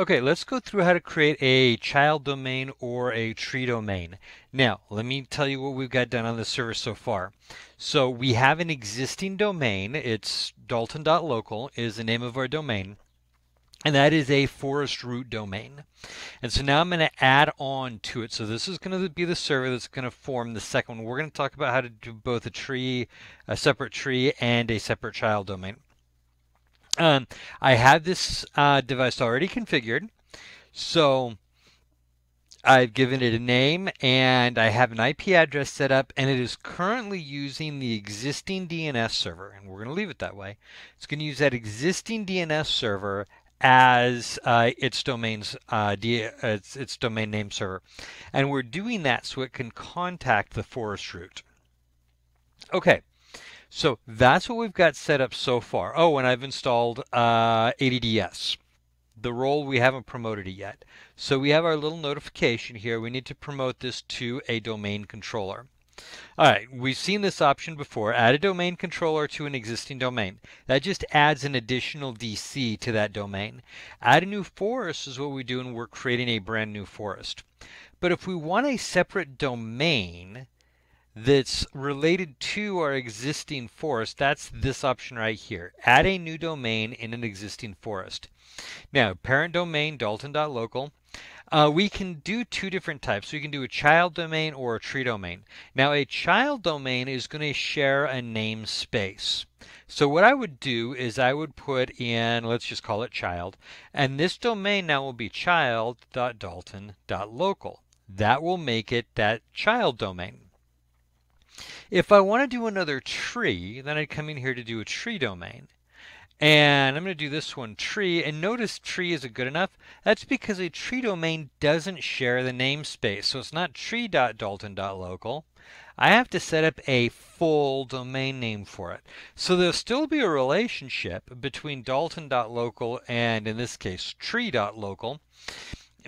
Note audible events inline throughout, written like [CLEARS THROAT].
Okay, let's go through how to create a child domain or a tree domain. Now, let me tell you what we've got done on the server so far. So we have an existing domain. It's dalton.local is the name of our domain. And that is a forest root domain. And so now I'm going to add on to it. So this is going to be the server that's going to form the second one. We're going to talk about how to do both a tree, a separate tree, and a separate child domain. Um, I have this uh, device already configured. So I've given it a name and I have an IP address set up and it is currently using the existing DNS server and we're going to leave it that way. It's going to use that existing DNS server as uh, its domain's uh, its, its domain name server. And we're doing that so it can contact the forest root. Okay, so that's what we've got set up so far. Oh, and I've installed uh, ADDS. The role we haven't promoted it yet. So we have our little notification here. We need to promote this to a domain controller. All right, we've seen this option before. Add a domain controller to an existing domain. That just adds an additional DC to that domain. Add a new forest is what we do and we're creating a brand new forest. But if we want a separate domain, that's related to our existing forest, that's this option right here. Add a new domain in an existing forest. Now, parent domain, dalton.local. Uh, we can do two different types. We can do a child domain or a tree domain. Now, a child domain is going to share a namespace. So what I would do is I would put in, let's just call it child, and this domain now will be child.dalton.local. That will make it that child domain. If I want to do another tree, then I'd come in here to do a tree domain. And I'm going to do this one tree. And notice tree isn't good enough. That's because a tree domain doesn't share the namespace. So it's not tree.dalton.local. I have to set up a full domain name for it. So there'll still be a relationship between dalton.local and in this case tree.local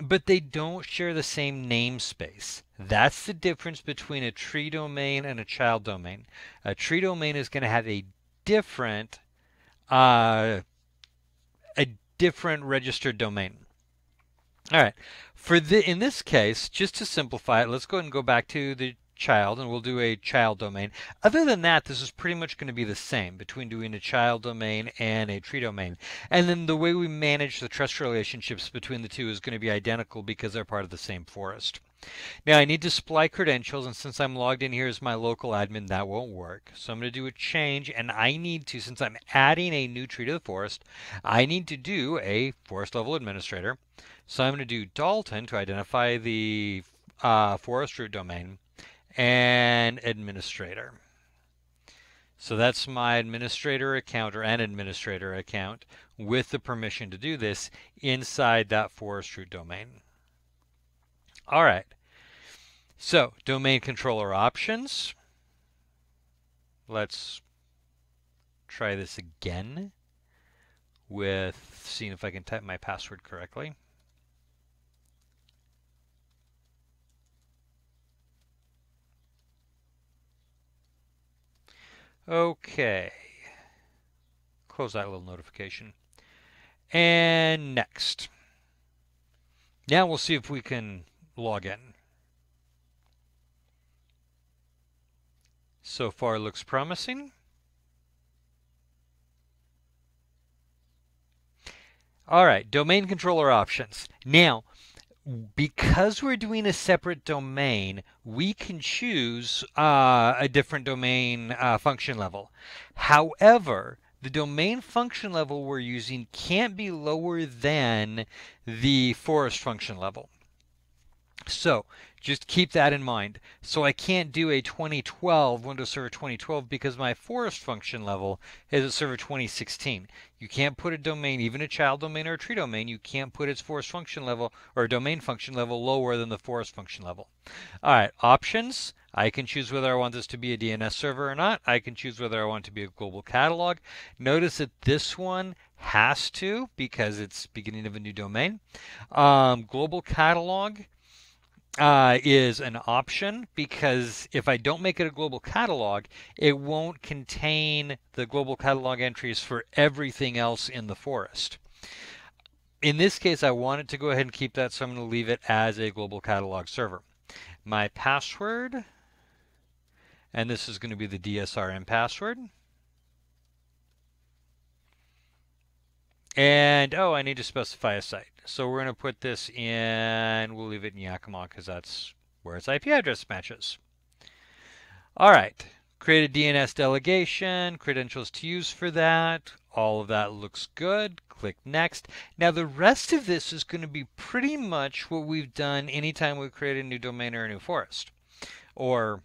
but they don't share the same namespace. That's the difference between a tree domain and a child domain. A tree domain is going to have a different uh, a different registered domain. All right. For the in this case, just to simplify it, let's go and go back to the child and we'll do a child domain. Other than that, this is pretty much going to be the same between doing a child domain and a tree domain. And then the way we manage the trust relationships between the two is going to be identical because they're part of the same forest. Now I need to supply credentials and since I'm logged in here as my local admin that won't work. So I'm going to do a change and I need to, since I'm adding a new tree to the forest, I need to do a forest level administrator. So I'm going to do Dalton to identify the uh, forest root domain and administrator. So that's my administrator account or an administrator account with the permission to do this inside that forest root domain. All right. So domain controller options. Let's try this again with seeing if I can type my password correctly. Okay. Close that little notification. And next. Now we'll see if we can log in. So far looks promising. All right, domain controller options. Now, because we're doing a separate domain, we can choose uh, a different domain uh, function level. However, the domain function level we're using can't be lower than the forest function level. So just keep that in mind. So I can't do a 2012 Windows Server 2012 because my forest function level is a Server 2016. You can't put a domain, even a child domain or a tree domain, you can't put its forest function level or domain function level lower than the forest function level. All right, options. I can choose whether I want this to be a DNS server or not. I can choose whether I want to be a global catalog. Notice that this one has to because it's beginning of a new domain. Um, global catalog uh, is an option because if I don't make it a global catalog, it won't contain the global catalog entries for everything else in the forest. in this case, I wanted to go ahead and keep that, so I'm going to leave it as a global catalog server. My password, and this is going to be the DSRM password. And, oh, I need to specify a site. So we're going to put this in, we'll leave it in Yakima because that's where its IP address matches. All right, create a DNS delegation, credentials to use for that. All of that looks good. Click next. Now the rest of this is going to be pretty much what we've done anytime we create a new domain or a new forest. Or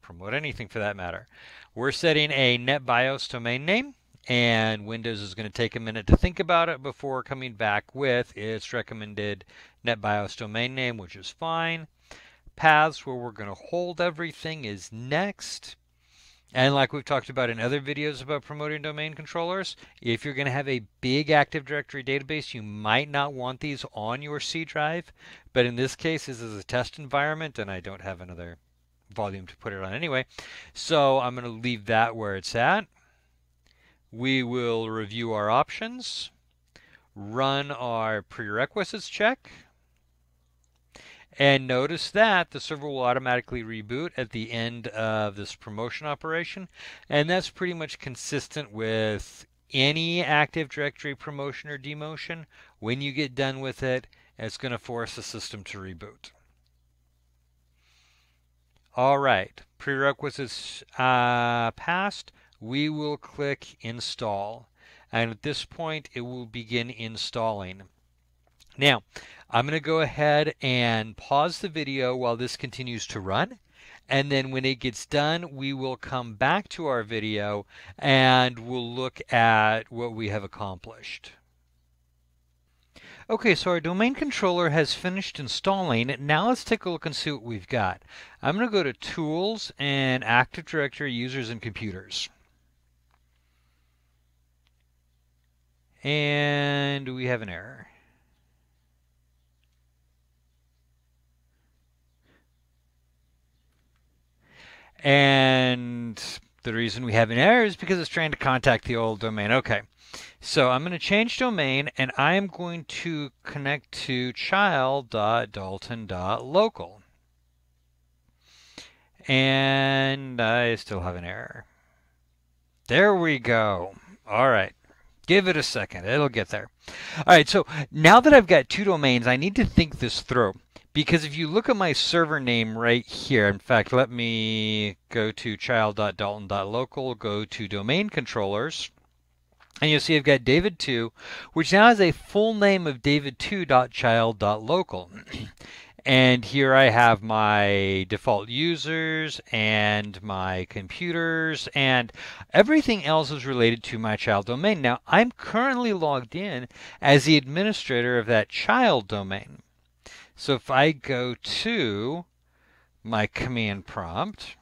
promote anything for that matter. We're setting a NetBIOS domain name and Windows is going to take a minute to think about it before coming back with its recommended NetBIOS domain name, which is fine. Paths where we're going to hold everything is next. And like we've talked about in other videos about promoting domain controllers, if you're going to have a big Active Directory database, you might not want these on your C drive. But in this case, this is a test environment, and I don't have another volume to put it on anyway. So I'm going to leave that where it's at. We will review our options, run our prerequisites check, and notice that the server will automatically reboot at the end of this promotion operation. And that's pretty much consistent with any Active Directory promotion or demotion. When you get done with it, it's going to force the system to reboot. All right, prerequisites uh, passed we will click install. And at this point, it will begin installing. Now, I'm going to go ahead and pause the video while this continues to run. And then when it gets done, we will come back to our video and we'll look at what we have accomplished. Okay, so our domain controller has finished installing. Now let's take a look and see what we've got. I'm going to go to Tools and Active Directory Users and Computers. And we have an error. And the reason we have an error is because it's trying to contact the old domain. Okay, so I'm going to change domain and I am going to connect to child.dalton.local. And I still have an error. There we go. All right. Give it a second. It'll get there. All right, so now that I've got two domains, I need to think this through. Because if you look at my server name right here, in fact, let me go to child.dalton.local, go to domain controllers, and you'll see I've got David2, which now has a full name of david2.child.local. [CLEARS THROAT] And here I have my default users and my computers and everything else is related to my child domain. Now I'm currently logged in as the administrator of that child domain. So if I go to my command prompt,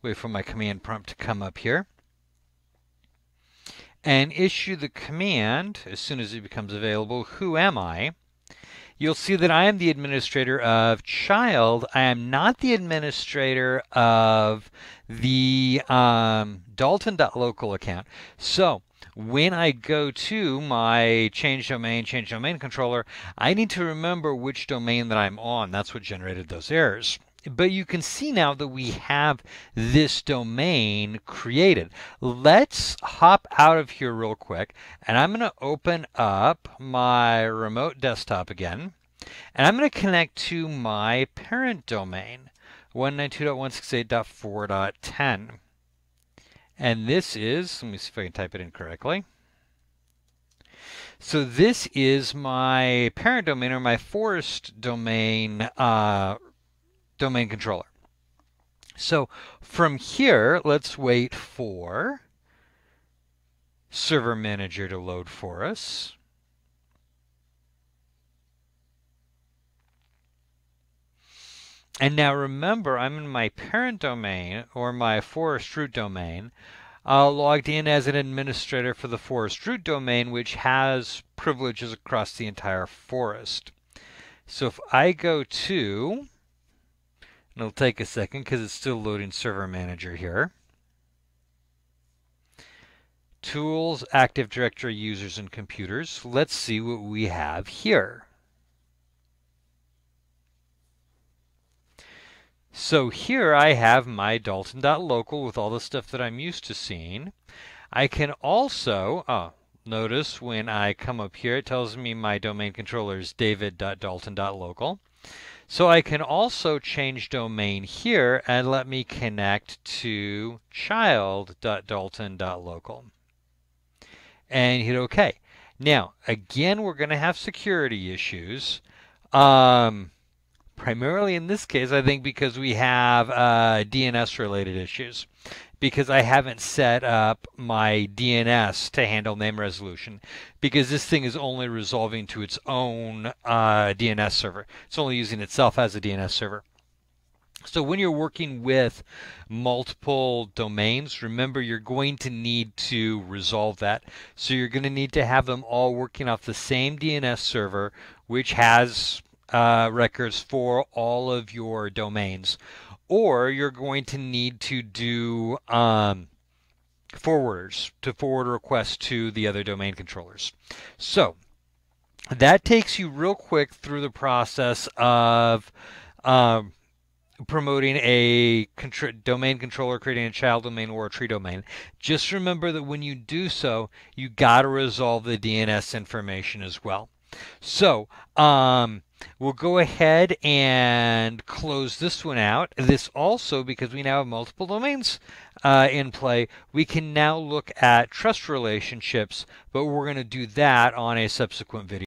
wait for my command prompt to come up here and issue the command as soon as it becomes available, who am I? You'll see that I am the administrator of child. I am not the administrator of the um, Dalton.local account. So when I go to my change domain, change domain controller, I need to remember which domain that I'm on. That's what generated those errors but you can see now that we have this domain created. Let's hop out of here real quick and I'm going to open up my remote desktop again and I'm going to connect to my parent domain 192.168.4.10 and this is, let me see if I can type it in correctly. So this is my parent domain or my forest domain uh, domain controller. So from here, let's wait for Server Manager to load for us. And now remember, I'm in my parent domain or my forest root domain, uh, logged in as an administrator for the forest root domain, which has privileges across the entire forest. So if I go to It'll take a second because it's still loading Server Manager here. Tools, Active Directory Users and Computers. Let's see what we have here. So here I have my Dalton.local with all the stuff that I'm used to seeing. I can also, oh, notice when I come up here, it tells me my domain controller is david.dalton.local. So I can also change domain here and let me connect to child.dalton.local. And hit OK. Now, again, we're going to have security issues. Um, primarily in this case, I think because we have uh, DNS related issues. Because I haven't set up my DNS to handle name resolution. Because this thing is only resolving to its own uh, DNS server. It's only using itself as a DNS server. So when you're working with multiple domains, remember you're going to need to resolve that. So you're going to need to have them all working off the same DNS server, which has uh, records for all of your domains. Or you're going to need to do um, forwarders to forward requests to the other domain controllers. So that takes you real quick through the process of um, promoting a contr- domain controller, creating a child domain or a tree domain. Just remember that when you do so, you got to resolve the DNS information as well. So, um, We'll go ahead and close this one out. This also, because we now have multiple domains uh, in play, we can now look at trust relationships, but we're going to do that on a subsequent video.